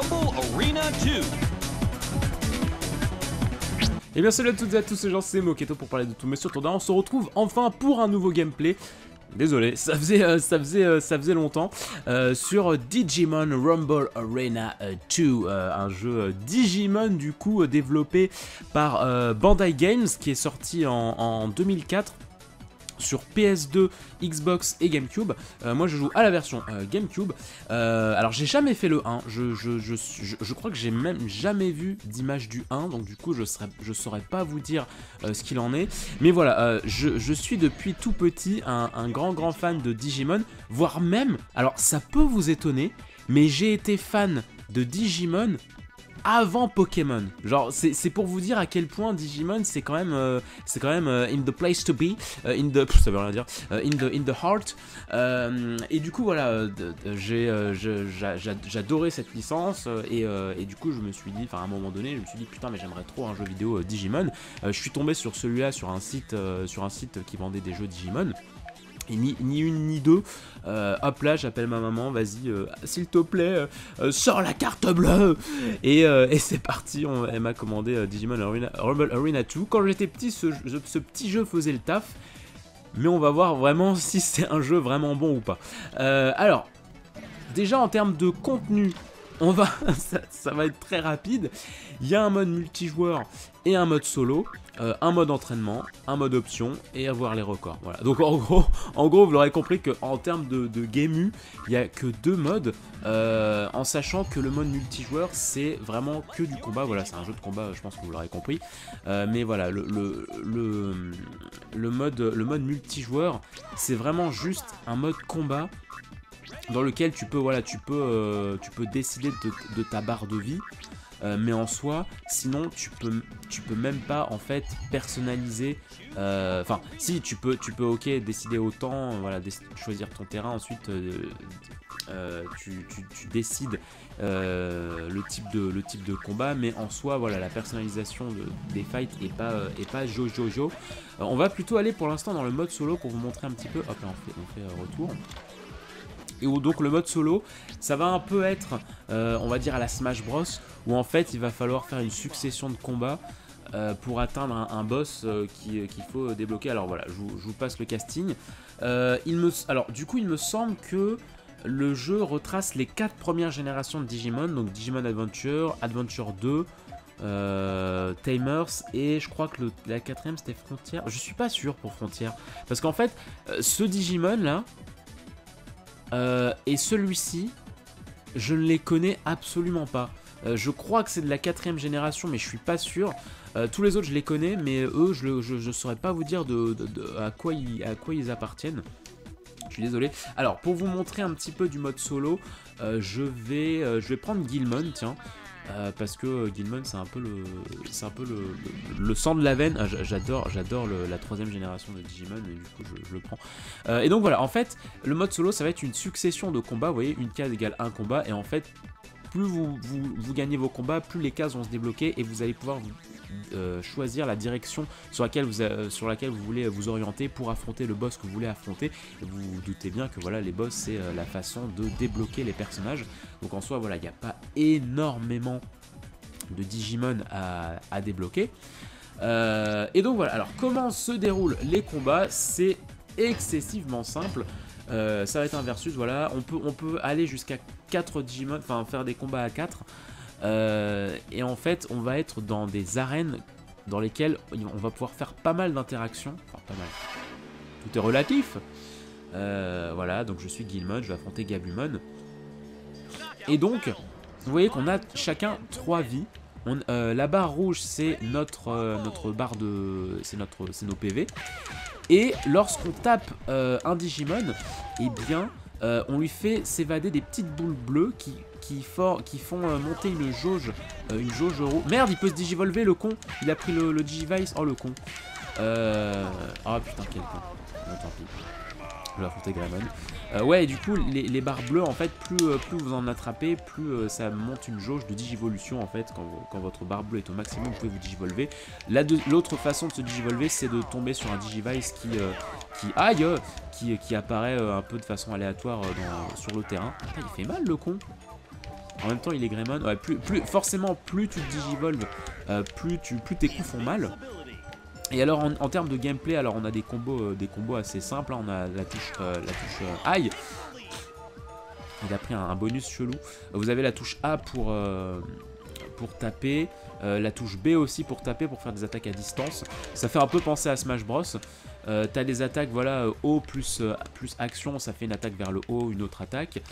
Arena 2. Et bien salut à toutes et à tous, c'est Jean, c'est Moketo pour parler de tout, mais surtout on se retrouve enfin pour un nouveau gameplay. Désolé, ça faisait, euh, ça faisait, euh, ça faisait longtemps euh, sur Digimon Rumble Arena 2, un jeu Digimon du coup développé par Bandai Games qui est sorti en, en 2004 sur PS2, Xbox et Gamecube. Euh, moi je joue à la version euh, Gamecube. Euh, alors j'ai jamais fait le 1, je, crois que j'ai même jamais vu d'image du 1, donc du coup je, je saurais pas vous dire ce qu'il en est. Mais voilà, je, suis depuis tout petit un grand grand fan de Digimon, voire même, alors ça peut vous étonner, mais j'ai été fan de Digimon avant Pokémon. Genre, c'est pour vous dire à quel point Digimon, c'est quand même, euh, c'est quand même euh, in the place to be, euh, in the, ça veut rien dire, in the in the heart. et du coup, voilà, j'ai, j'adorais cette licence et, et, du coup, je me suis dit, enfin, à un moment donné, je me suis dit, putain, mais j'aimerais trop un jeu vidéo Digimon. je suis tombé sur celui-là sur un site, sur un site qui vendait des jeux Digimon ni, une ni deux. Euh, hop là, j'appelle ma maman, vas-y, euh, s'il te plaît, euh, sors la carte bleue Et, c'est parti, elle m'a commandé Digimon Arena, Arena 2. Quand j'étais petit, ce, petit jeu faisait le taf. Mais on va voir vraiment si c'est un jeu vraiment bon ou pas. alors, déjà en termes de contenu, on va, ça, va être très rapide. Il y a un mode multijoueur et un mode solo, euh, un mode entraînement, un mode option et avoir les records. Voilà. Donc en gros, en gros vous l'aurez compris qu'en termes de, de game il n'y a que deux modes, euh, en sachant que le mode multijoueur c'est vraiment que du combat. Voilà, c'est un jeu de combat, je pense que vous l'aurez compris. Euh, mais voilà, le, le, le, mode, le mode multijoueur c'est vraiment juste un mode combat dans lequel tu peux, voilà, tu peux, tu peux décider de ta barre de vie. Euh, mais en soi, sinon tu peux, même pas en fait personnaliser. Euh, enfin, si tu peux, tu peux ok décider autant, voilà, choisir ton terrain. Ensuite, euh, tu, décides le type de, combat, mais en soi, voilà, la personnalisation des fights est pas, est pas jojojo. on va plutôt aller pour l'instant dans le mode solo pour vous montrer un petit peu. Hop là, on fait, on fait retour. Et où donc le mode solo, ça va un peu être, euh, on va dire à la Smash Bros, où en fait il va falloir faire une succession de combats euh, pour atteindre un, boss euh, qu'il faut débloquer. Alors voilà, je vous, passe le casting. il me, alors du coup il me semble que le jeu retrace les 4 premières générations de Digimon, donc Digimon Adventure, Adventure 2, Tamers et je crois que la quatrième c'était Frontier. Je suis pas sûr pour Frontier parce qu'en fait ce Digimon là, euh, et celui-ci, je ne les connais absolument pas. Euh, je crois que c'est de la quatrième génération, mais je suis pas sûr. Euh, tous les autres, je les connais, mais eux, je ne saurais pas vous dire de, à, quoi ils, à quoi ils appartiennent. Je suis désolé. Alors, pour vous montrer un petit peu du mode solo, je, vais, je vais prendre Gilmon, tiens. Euh, parce que euh, Gilmon c'est un peu le c'est un peu le, sang de la veine. Ah, j'adore j'adore la troisième génération de Digimon et du coup je, le prends. Euh, et donc voilà. En fait le mode solo ça va être une succession de combats. Vous voyez une case égale un combat. Et en fait plus vous, gagnez vos combats, plus les cases vont se débloquer et vous allez pouvoir euh, choisir la direction sur laquelle, vous, euh, sur laquelle vous voulez vous orienter pour affronter le boss que vous voulez affronter. vous vous doutez bien que voilà, les boss c'est euh, la façon de débloquer les personnages. Donc en soi, voilà, il n'y a pas énormément de Digimon à, débloquer. et donc voilà, alors comment se déroulent les combats? C'est excessivement simple. Ça va être un versus, voilà. On peut, on peut aller jusqu'à 4 Digimon, enfin faire des combats à 4. Euh, et en fait, on va être dans des arènes dans lesquelles on va pouvoir faire pas mal d'interactions. Enfin, pas mal. Tout est relatif. Euh, voilà, donc je suis Gilmon, je vais affronter Gabumon. Et donc, vous voyez qu'on a chacun 3 vies. Euh, la barre rouge, c'est notre, notre barre de... C'est nos PV. Et lorsqu'on tape un Digimon, eh bien, on lui fait s'évader des petites boules bleues qui qui, qui font euh, monter une jauge, euh, une jauge rouge. Merde, il peut se digivolver le con. Il a pris le, le digivice. Oh le con. Euh... Oh putain, quel con. tant pis. Je vais affronter. Euh, ouais, du coup, les, barres bleues, en fait, plus, plus vous en attrapez, plus ça monte une jauge de digivolution, en fait. Quand, votre barre bleue est au maximum, vous pouvez vous digivolver. L'autre façon de se digivolver, c'est de tomber sur un digivice qui, qui aïe, qui, apparaît un peu de façon aléatoire sur le terrain. Il fait mal, le con. En même temps, il est Greymon. Ouais, plus, plus, forcément, plus tu digivolves, euh, plus, tu, plus tes coups font mal. Et alors en, termes de gameplay, alors on a des combos, euh, des combos assez simples. Hein. On a la touche, euh, la touche aïe. Il a pris un, bonus chelou. Vous avez la touche A pour, pour taper. la touche B aussi pour taper, pour faire des attaques à distance. Ça fait un peu penser à Smash Bros. Euh, t'as des attaques, voilà, haut plus, action, ça fait une attaque vers le haut, une autre attaque.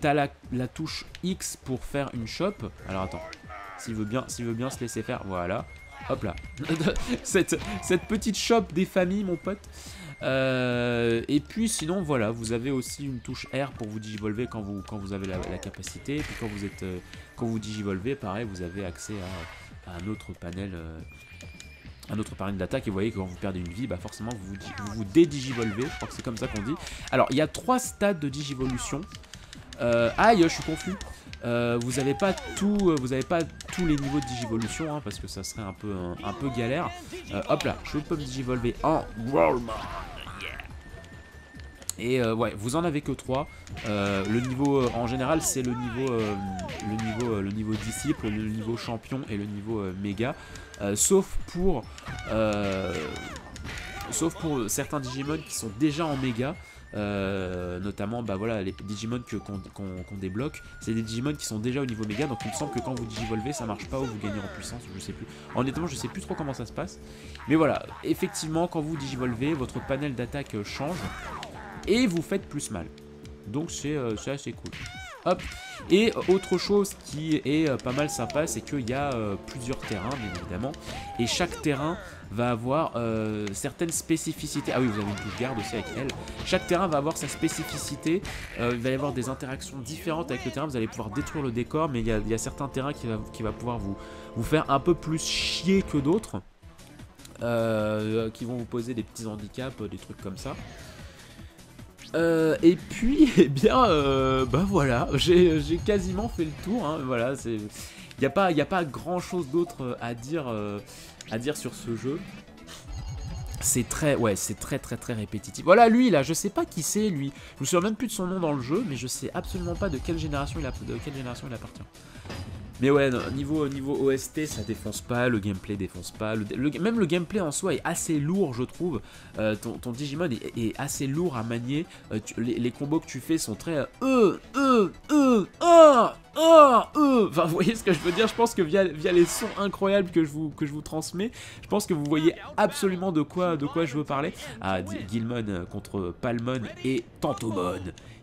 t'as la, la, touche X pour faire une shop. Alors attends, s'il veut, veut bien se laisser faire, voilà. Hop là. cette, petite shop des familles, mon pote. Euh, et puis sinon voilà, vous avez aussi une touche R pour vous digivolver quand vous, quand vous avez la, capacité. Et puis quand vous êtes euh, quand vous digivolvez, pareil, vous avez accès à, un autre panel. Euh, un autre panel d'attaque et vous voyez que quand vous perdez une vie, bah forcément vous vous, vous dédigivolvez, je crois que c'est comme ça qu'on dit. Alors il y a trois stades de digivolution. aïe, je suis confus. Euh, vous n'avez pas euh, avez pas tous les niveaux de digivolution hein, parce que ça serait un peu galère. Euh, hop là, je peux me digivolver en Et ouais, vous en avez que 3. le niveau en général, c'est le niveau le niveau le niveau disciple, le niveau champion et le niveau méga. sauf pour sauf pour certains Digimon qui sont déjà en méga. Euh, notamment bah voilà les Digimon qu'on débloque c'est des Digimon qui sont déjà au niveau méga donc il me semble que quand vous digivolvez ça marche pas ou vous gagnez en puissance je sais plus. Honnêtement je sais plus trop comment ça se passe. Mais voilà effectivement quand vous digivolvez votre panel d'attaque change et vous faites plus mal. Donc c'est euh, assez cool Hop. Et autre chose qui est euh, pas mal sympa, c'est qu'il y a euh, plusieurs terrains, bien évidemment. Et chaque terrain va avoir euh, certaines spécificités. Ah oui, vous avez une touche garde aussi avec elle. Chaque terrain va avoir sa spécificité. il va y avoir des interactions différentes avec le terrain. Vous allez pouvoir détruire le décor, mais il y a, certains terrains qui va, qui va pouvoir vous, vous faire un peu plus chier que d'autres. qui vont vous poser des petits handicaps, des trucs comme ça. Euh, et puis, eh bien, euh, bah voilà, j'ai quasiment fait le tour. Hein, voilà, c'est, il n'y a pas, a pas grand chose d'autre à dire, euh, à dire sur ce jeu. C'est très, ouais, c'est très très très répétitif. Voilà, lui là, je sais pas qui c'est lui. Je me souviens même plus de son nom dans le jeu, mais je sais absolument pas de quelle génération il appartient. Mais ouais, niveau, niveau OST, ça défonce pas, le gameplay défonce pas. même le gameplay en soi est assez lourd, je trouve. Euh, ton, Digimon est, assez lourd à manier. Euh, les, combos que tu fais sont très... Euh, euh, euh, ah, ah, euh. Enfin, vous voyez ce que je veux dire? Je pense que via, via les sons incroyables que je, vous, que je vous transmets, je pense que vous voyez absolument de quoi, de quoi je veux parler. Ah, Gilmon contre Palmon et Tantomon.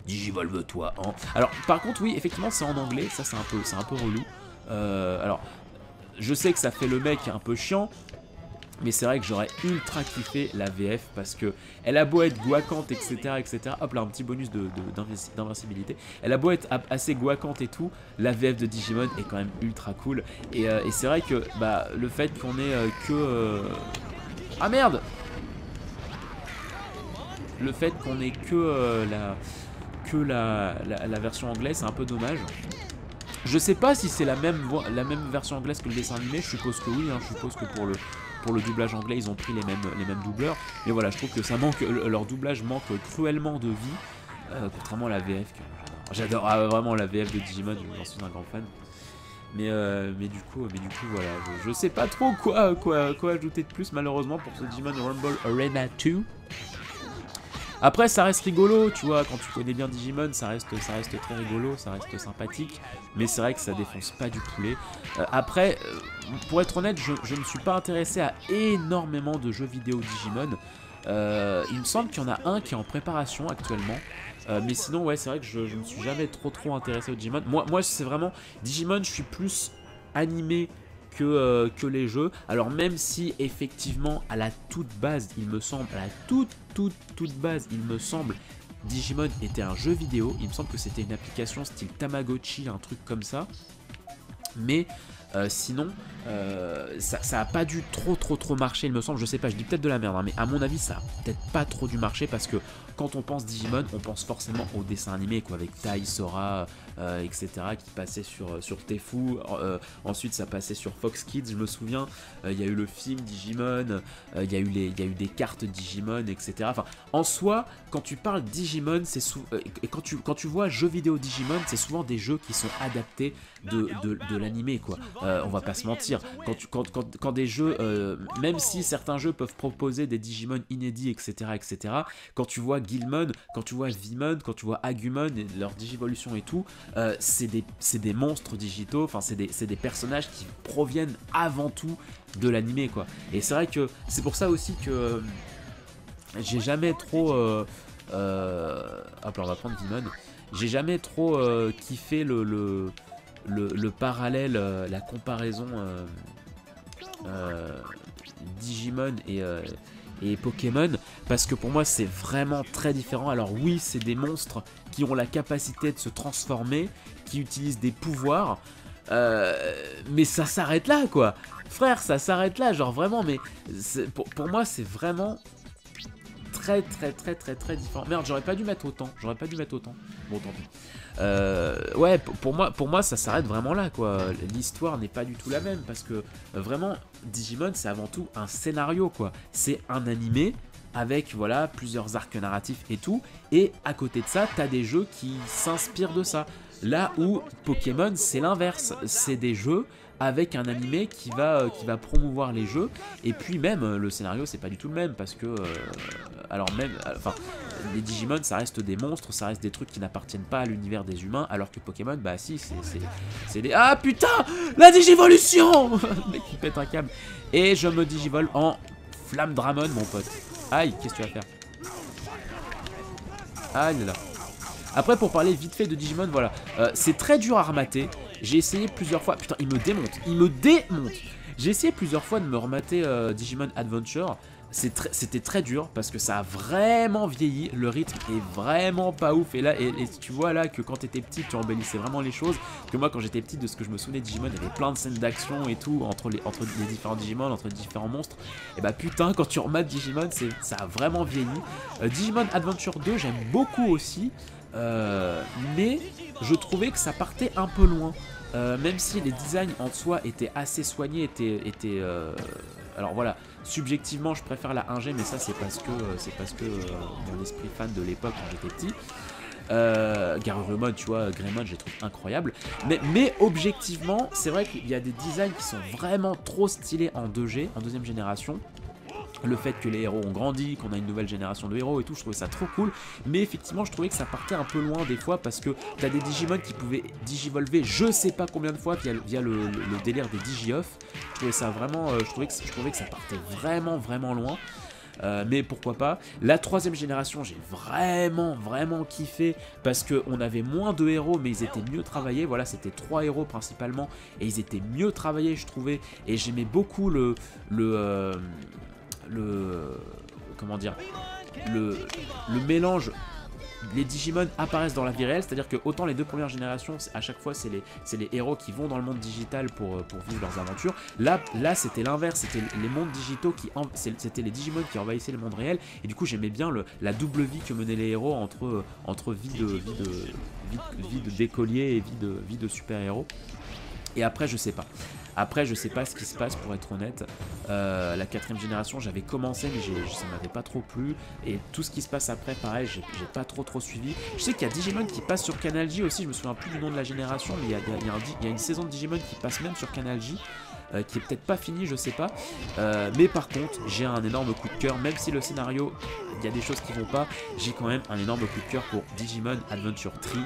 Digivolve-toi, hein. Alors, par contre, oui, effectivement, c'est en anglais. Ça, c'est un, peu, un peu relou. Euh, alors, je sais que ça fait le mec un peu chiant, mais c'est vrai que j'aurais ultra kiffé la VF parce que elle a beau être guacante, etc. etc. Hop là, un petit bonus d'invincibilité. elle a beau être assez guacante et tout, la VF de Digimon est quand même ultra cool. Et, euh, c'est vrai que bah, le fait qu'on ait euh, que... Ah merde Le fait qu'on ait que, que la, la version anglaise, c'est un peu dommage. Je sais pas si c'est la même, la même version anglaise que le dessin animé, je suppose que oui, hein. je suppose que pour le, pour le doublage anglais, ils ont pris les mêmes, les mêmes doubleurs. Mais voilà, je trouve que ça manque, leur doublage manque cruellement de vie, euh, contrairement à la VF. J'adore ah, vraiment la VF de Digimon, j'en suis un grand fan. Mais, euh, mais du coup, mais du coup voilà, je, sais pas trop quoi, quoi, quoi ajouter de plus malheureusement pour ce Digimon Rumble Arena 2. Après, ça reste rigolo, tu vois, quand tu connais bien Digimon, ça reste, très rigolo, ça reste sympathique, mais c'est vrai que ça défonce pas du poulet. Euh, après, euh, pour être honnête, je, ne suis pas intéressé à énormément de jeux vidéo Digimon. Euh, il me semble qu'il y en a un qui est en préparation actuellement. mais sinon, ouais, c'est vrai que je, ne me suis jamais trop trop intéressé au Digimon. Moi, moi c'est vraiment... Digimon, je suis plus animé que, que, les jeux. Alors même si effectivement à la toute base, il me semble, à la toute toute, toute base, il me semble, Digimon était un jeu vidéo. Il me semble que c'était une application style Tamagotchi, un truc comme ça. Mais euh, sinon, euh, ça, a pas dû trop trop trop marcher, il me semble. Je sais pas, je dis peut-être de la merde, hein, mais à mon avis, ça a peut-être pas trop dû marcher parce que quand on pense Digimon, on pense forcément au dessin animé, quoi, avec Tai, Sora, etc., qui passait sur, sur Tefu. ensuite, ça passait sur Fox Kids, je me souviens. Il y a eu le film Digimon, il y, a eu y a eu des cartes Digimon, etc. Enfin, en soi, quand tu parles Digimon, c'est et quand tu, quand tu vois jeux vidéo Digimon, c'est souvent des jeux qui sont adaptés de, de, de l'animé, quoi. on va pas se mentir. Quand, tu, quand, quand, quand des jeux, même si certains jeux peuvent proposer des Digimon inédits, etc., etc., quand tu vois Gilmon, quand tu vois Vimon, quand tu vois Agumon, et leur digivolution et tout, euh, c'est des, monstres digitaux, enfin c'est des, personnages qui proviennent avant tout de l'animé. Et c'est vrai que c'est pour ça aussi que euh, j'ai jamais trop... Euh, hop là on va prendre Vimon. J'ai jamais trop kiffé le, le, le, parallèle, la comparaison Digimon et et Pokémon parce que pour moi c'est vraiment très différent. Alors oui c'est des monstres qui ont la capacité de se transformer, qui utilisent des pouvoirs, euh, mais ça s'arrête là quoi. Frère ça s'arrête là genre vraiment mais pour, pour moi c'est vraiment très très très très très différent. Merde j'aurais pas dû mettre autant, j'aurais pas dû mettre autant. Bon tant pis. Euh, ouais, pour moi, pour moi, ça s'arrête vraiment là, quoi. L'histoire n'est pas du tout la même parce que euh, vraiment, Digimon, c'est avant tout un scénario, quoi. C'est un animé avec voilà plusieurs arcs narratifs et tout. Et à côté de ça, t'as des jeux qui s'inspirent de ça. Là où Pokémon, c'est l'inverse. C'est des jeux avec un animé qui va, euh, qui va promouvoir les jeux. Et puis même, le scénario, c'est pas du tout le même, parce que... Alors même... Enfin, les Digimon, ça reste des monstres, ça reste des trucs qui n'appartiennent pas à l'univers des humains, alors que Pokémon, bah si, c'est des... Ah putain La Digivolution mec qui pète un câble. Et je me digivole en Flamme Dramon, mon pote. Aïe, qu'est-ce que tu vas faire? Aïe là. Après, pour parler vite fait de Digimon, voilà. c'est très dur à remater. J'ai essayé plusieurs fois. Putain, il me démonte. Il me démonte. J'ai essayé plusieurs fois de me remater euh, Digimon Adventure. C'était très dur parce que ça a vraiment vieilli. Le rythme est vraiment pas ouf. Et là, et, tu vois là que quand t'étais petit, tu embellissais vraiment les choses. Que moi, quand j'étais petit, de ce que je me souvenais de Digimon, il y avait plein de scènes d'action et tout entre les, entre les différents Digimon, entre les différents monstres. Et bah putain, quand tu remates Digimon, ça a vraiment vieilli. Euh, Digimon Adventure 2, j'aime beaucoup aussi. Euh, mais je trouvais que ça partait un peu loin. Euh, même si les designs en soi étaient assez soignés, étaient, euh, alors voilà, subjectivement je préfère la 1G, mais ça c'est parce que c'est parce que mon esprit fan de l'époque quand j'étais petit. Euh, Garurumon, tu vois, Greymon, je les trouve incroyables. Mais, mais objectivement, c'est vrai qu'il y a des designs qui sont vraiment trop stylés en 2G, en deuxième génération le fait que les héros ont grandi, qu'on a une nouvelle génération de héros et tout, je trouvais ça trop cool. Mais effectivement, je trouvais que ça partait un peu loin des fois parce que t'as des Digimon qui pouvaient digivolver je sais pas combien de fois via, le, délire des Digi-Off. Je trouvais ça vraiment, euh, je, trouvais que, ça partait vraiment, vraiment loin. Euh, mais pourquoi pas. La troisième génération, j'ai vraiment, vraiment kiffé parce qu'on avait moins de héros, mais ils étaient mieux travaillés. Voilà, c'était trois héros principalement et ils étaient mieux travaillés, je trouvais. Et j'aimais beaucoup le, le, euh, le comment dire le, le mélange les Digimon apparaissent dans la vie réelle, c'est-à-dire que autant les deux premières générations, à chaque fois, c'est les, les, héros qui vont dans le monde digital pour, pour vivre leurs aventures. Là, là c'était l'inverse, c'était les mondes digitaux qui, c'était les Digimon qui envahissaient le monde réel. Et du coup, j'aimais bien le, la double vie que menaient les héros entre, entre vie de, vie de, vie, de d'écolier et vie de, vie de super-héros. Et après, je sais pas. Après, je sais pas ce qui se passe pour être honnête. Euh, la quatrième génération, j'avais commencé, mais ça m'avait pas trop plu. Et tout ce qui se passe après, pareil, j'ai pas trop trop suivi. Je sais qu'il y a Digimon qui passe sur Canal J aussi, je me souviens plus du nom de la génération, mais il y a, une saison de Digimon qui passe même sur Canal J. Euh, qui est peut-être pas fini, je sais pas. Euh, mais par contre, j'ai un énorme coup de cœur, même si le scénario, il y a des choses qui vont pas, j'ai quand même un énorme coup de cœur pour Digimon Adventure 3.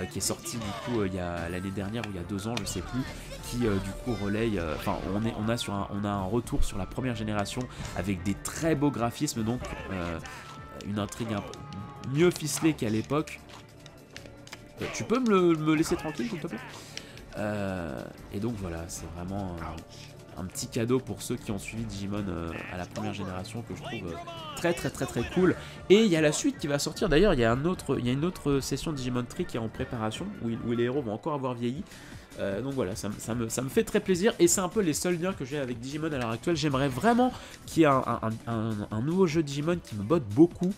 Euh, qui est sorti du coup euh, il y a l'année dernière ou il y a deux ans, je sais plus, qui euh, du coup relaye. Enfin, on est, on a sur un, on a un retour sur la première génération avec des très beaux graphismes, donc une intrigue un peu mieux ficelée qu'à l'époque. tu peux me, me laisser tranquille, s'il te plaît? Et donc voilà, c'est vraiment un petit cadeau pour ceux qui ont suivi Digimon euh, à la première génération que je trouve euh, très très très très cool. Et il y a la suite qui va sortir. D'ailleurs, il y a une autre session Digimon Tree qui est en préparation où, les héros vont encore avoir vieilli. donc voilà, ça, ça, me, fait très plaisir et c'est un peu les seuls liens que j'ai avec Digimon à l'heure actuelle. J'aimerais vraiment qu'il y ait un, nouveau jeu Digimon qui me botte beaucoup.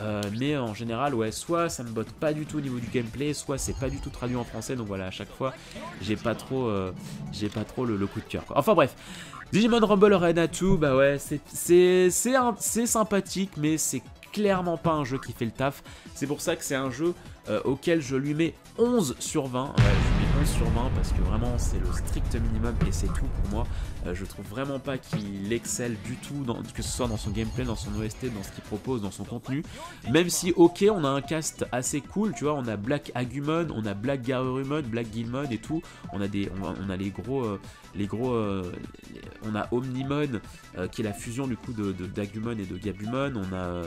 Euh, mais en général, ouais, soit ça me botte pas du tout au niveau du gameplay, soit c'est pas du tout traduit en français. Donc voilà, à chaque fois, j'ai pas trop, euh, j'ai pas trop le, coup de cœur. Enfin bref, Digimon Rumble Arena 2, bah ouais, c'est sympathique, mais c'est clairement pas un jeu qui fait le taf. C'est pour ça que c'est un jeu euh, auquel je lui mets 11 sur 20. Ouais, je lui mets 11 sur 20 parce que vraiment c'est le strict minimum et c'est tout pour moi. Euh, je trouve vraiment pas qu'il excelle du tout, dans, que ce soit dans son gameplay, dans son OST, dans ce qu'il propose, dans son contenu. Même si, ok, on a un cast assez cool, tu vois, on a Black Agumon, on a Black Garurumon, Black Gilmon et tout. On a, des, on a, les gros... Euh, les gros on a Omnimon qui est la fusion du coup de, d'Agumon et de Gabumon. On a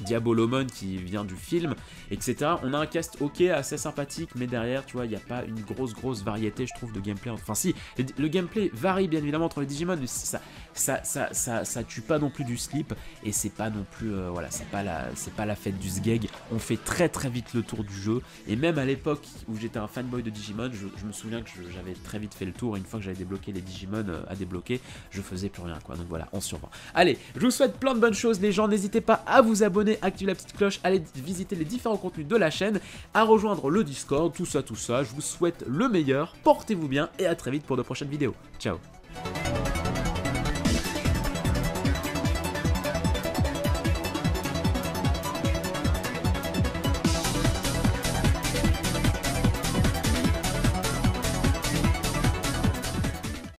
Diabolomon qui vient du film, etc. On a un cast ok, assez sympathique, mais derrière, tu vois, il n'y a pas une grosse, grosse variété, je trouve, de gameplay. Enfin, si, le, gameplay varie bien évidemment entre les Digimon, mais ça, ça, ça, ça, ça tue pas non plus du slip, et c'est pas non plus, euh, voilà, c'est pas, la, pas la fête du sgeg. On fait très très vite le tour du jeu, et même à l'époque où j'étais un fanboy de Digimon, je, me souviens que j'avais très vite fait le tour, et une fois que j'avais débloqué les Digimon euh, à débloquer, je faisais plus rien, quoi. Donc voilà, on survend. Allez, je vous souhaite plein de bonnes choses, les gens, n'hésitez pas à vous abonner activez la petite cloche, allez visiter les différents contenus de la chaîne, à rejoindre le Discord, tout ça, tout ça. Je vous souhaite le meilleur, portez-vous bien et à très vite pour de prochaines vidéos. Ciao